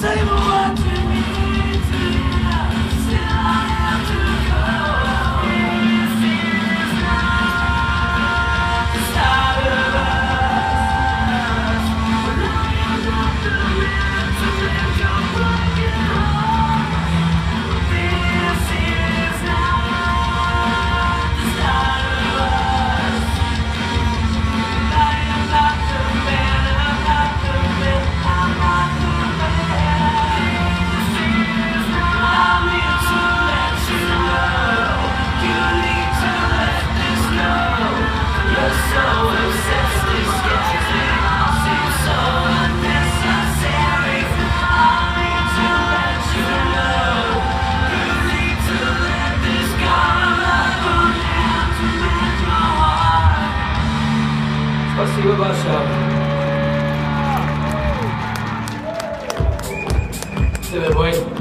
Same words. Спасибо большое. Тебе бой.